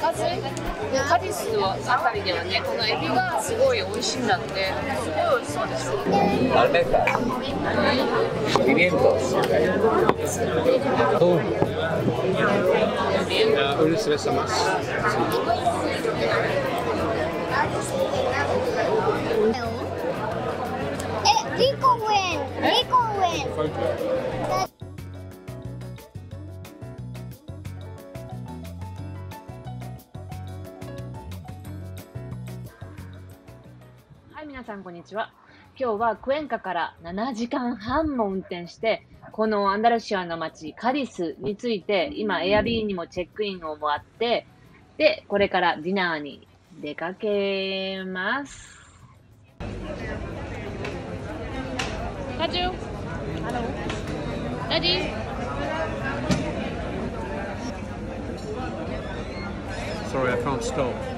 カリスのあたりではねこのエビがすごい美味しいんだってすごい美味しそうでしょ almejas, pimientos, atún. Uh, una cerveza más. Sí. え、リコウェン、リコウェン。さん、こんにちは。今日はクエンカから7時間半も運転して、このアンダルシアの街、カリスについて、今、エアビーにもチェックインをもらって、で、これからディナーに出かけます。ラジオ Hello. Ready? Sorry, I can't stop.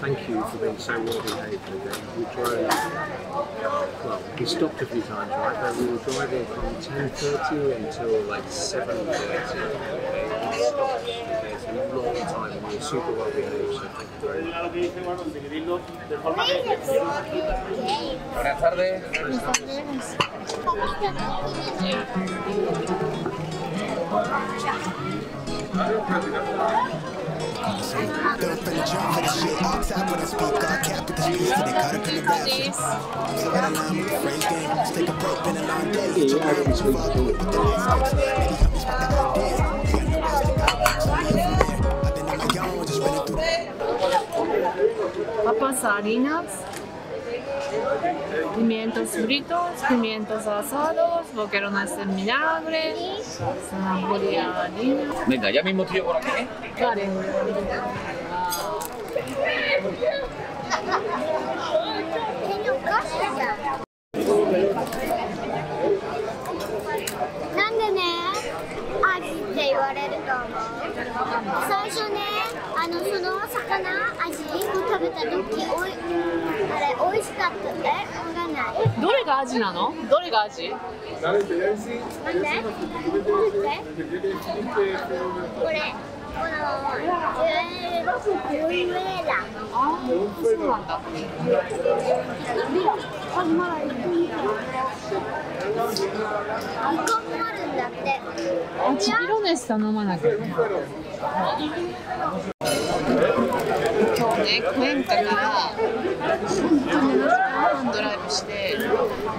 Thank you for being so well behaved today. We drove, well, we stopped a few times, right? But we were driving from 10.30 until like 7.30. Okay? We stopped. Okay? It's a long time and we were super well behaved, so thank you very much. Buenas tardes. They're up in the drum for the shit. All top when I speak, all cap with the speed. So they caught up in the rap shit. So right line with the phrase game. Take a break, been a long day. Get your mind, you fall through with the next steps. Maybe help me spark the idea. You got from just papas harinas, pimientos fritos, pimientos asados, boquerones en vinagre, zanahoria harina. Venga, ya mismo estoy yo por aquí. ¿eh? Vale. 手にお菓子じゃん。なんでね、味って言われると思う。最初ね、あのその魚味を食べた時、おい、あれ美味しかったって？わかんない。どれが味なの？どれが味なんで？なんで？これ。このジュエルジュエラ。ああ、そうなんだ。イカもあるんだ。って。あ、チビロネス頼まなきゃ。今日ね、クエンカから本当に7時間半ドライブして、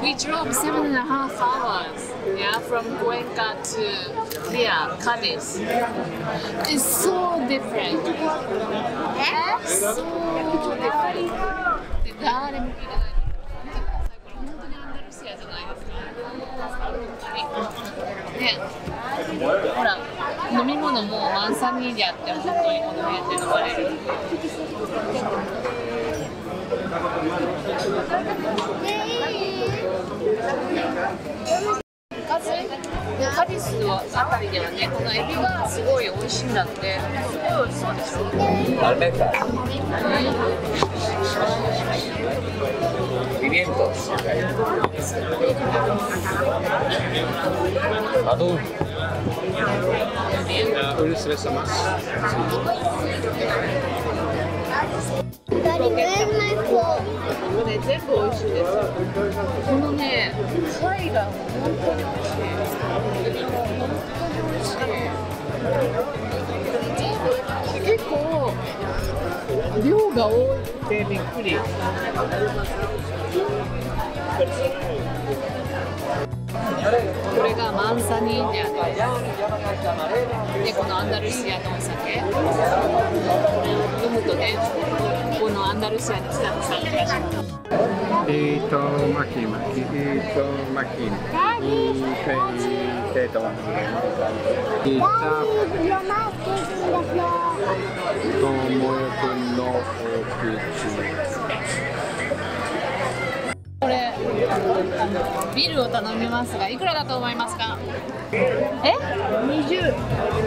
We drove seven and a half hours, yeah, from Cuenca to Ria, Cadiz. It's so different. え？ So different. で、誰も聞いてない。本当にアンダルシアじゃないですか。ね、ほら、 飲み物もマンサニーリャって本当にこの辺で飲まれ。る。カリスあたりではね、このエビがすごい美味しいんだって、す。ごい美味しそうでしょ。Pimientos, お許しでしたます。全部美味しいです。このね、貝が本当に美味しい。本当に美味しい。結構量が多くてびっくり。これがマンサニーニャで,でこのアンダルシアのお酒このアンダルシアの酒がしまートマキ。マキ。イビールを頼みますがいくらだと思いますか？え？20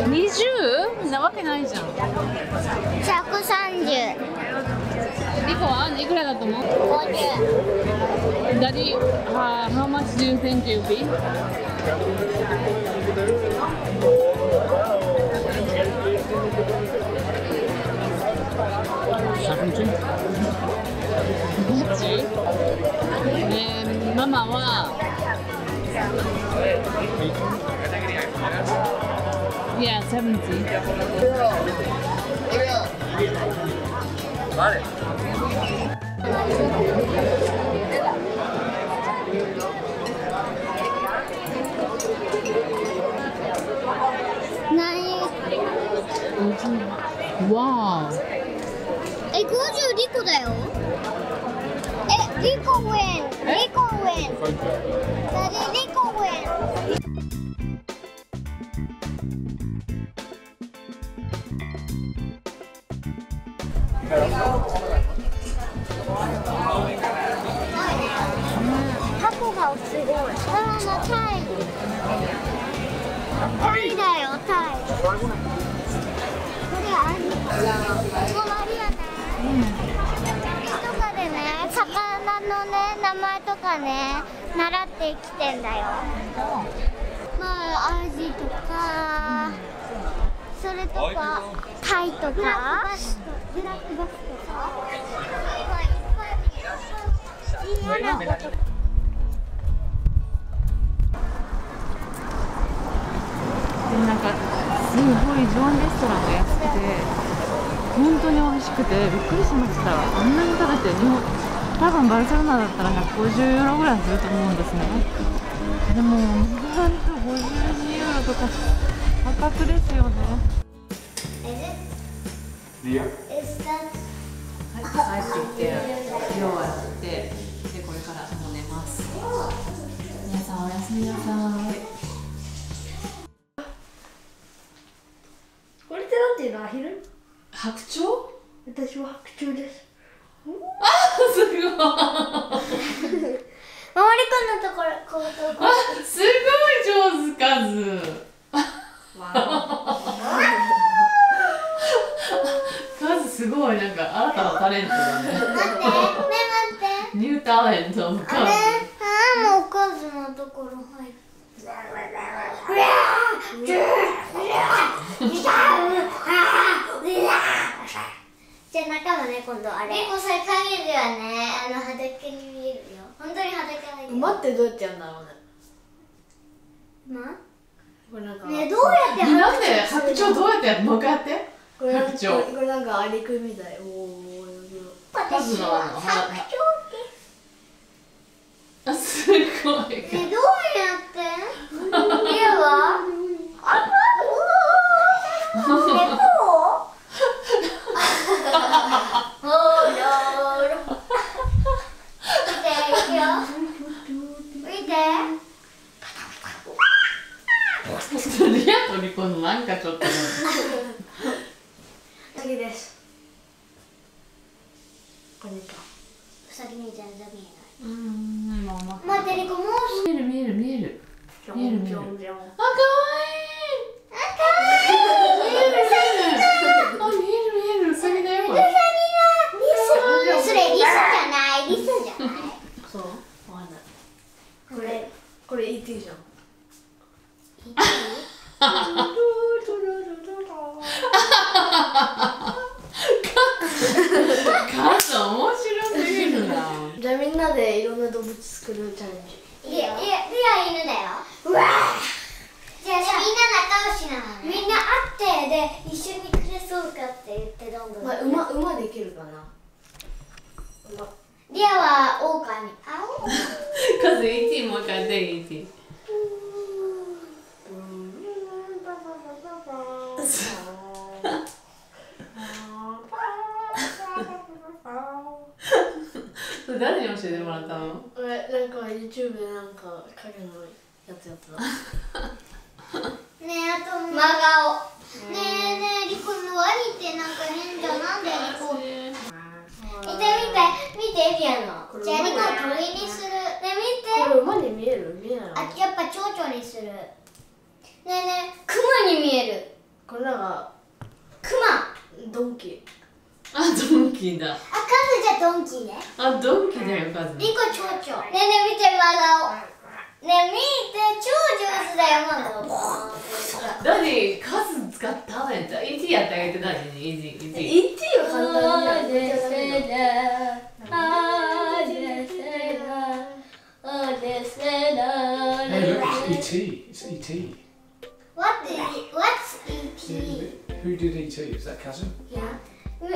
20? なわけないじゃん。130リコはいくらだと思う？50ダディ、uh, how much do you think will be? どっちえー、ママは Yeah, 70 Vale. 何？わー。え52個だよえリコウェンリコウェン何リコウェン箱がすごい。あらなタイ。タイだよタイ。これあり。とかね、習ってきてんだよ。まあ、アジとか。それとか、タイとか。ブラックバスとか。まあいっぱい嫌なこと。なんかすごい常温レストランが安くて本当に美味しくてびっくりしましたあんなに食べて日本多分バルセロナだったら150ユーロぐらいすると思うんですね。でもなんと52ユーロとか破格ですよね。Is that はい、帰ってきて量を洗ってでこれからもう寝ます。皆さんおやすみなさい。これってなんていうの？アヒル白鳥？私は白鳥ですすごい周りくんのところこうとこあすごい上手カズ。カズすごいなんか新たなタレントだね。待ってね待って。ニュータレントのカズ。ああもうおかずのところ入ってじゃあ中もね今度あれ。結構それ影ではねあの裸に見えるよ。本当に裸がいる馬ってどうやってやるんだろうね。まこれなんかねどうやってなんで白鳥どうやってやるの？もう一回やって。これなんか白鳥。これなんかアリクイみたい。おおカズのあの白は鳥あすごい。ねどうやって家はあ猫おーよーろ見ていくよ見てリアとリコのなんかちょっと次です。こんにちはう。さぎに全然見えうんまあまない待ってリコもう見える見える見える。見える見えるぴょんぴょんあかわいい見える見えるあ見える見えるうさぎだよこれそれリスじゃないリスじゃないそうわかんないこれこれ ET じゃんカズ面白すぎるなじゃあみんなでいろんな動物作るチャレンジ。いやいやいや犬だよ。わじゃあみんな仲良しなの、みんな会ってで一緒に暮らそうかって言ってどんどん、まあ、馬馬できるかな。馬。リアは狼。あお Cause 18 more got there 18教えてもらったの？これなんか YouTube でなんか影のやつやってた ねえあと真顔。ねえねえリコのワニってなんか変じゃんなんでリコ。見て見て。見てピアノじゃあリコ鳥にする。ねえ見て。見える？見えない。あやっぱ蝶々にする。ねえねえクマに見える。これなんかクマドンキ。あドンキーだ。あドンキーねあドンキーだよカズリコ蝶々ねえねえ見て真顔ねえ見て超上手だよ真顔ボーンってダディカズ使ったねんだ ET やってあげてダディに ET ET は簡単にやるあでせなあでせな Hey, look, it's ET. It's ET. What is what's ET? Who did ET? Is that cousin? Yeah. Look.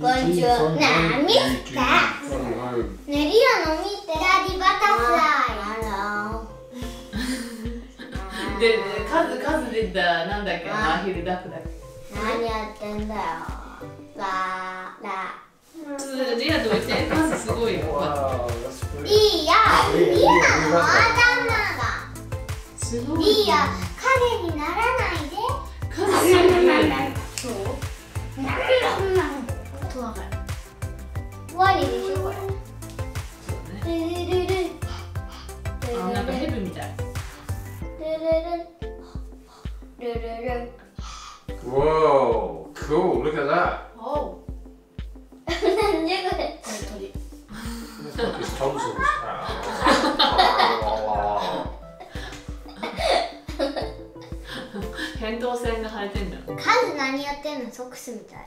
こんにちは。なあ、見た。From home. ねリアの見て。ダディバタフライ。でカズカズ出たなんだっけマヒルダックだっけ？何やってんだよ。ララ。ちょっとリアと言って？カズすごいよいや、リアの頭が。すごいリア、影にならないで。カズすごいそう。なんでそんなの。とわかる。ワニでしょこれ。ルルルル。あなんかヘビみたいルルル。ルルル。Whoa, cool. Look at that. おなんでこれ。It's like his 扁桃腺が腫れてんだカズ何やってんの？ソックスみたい。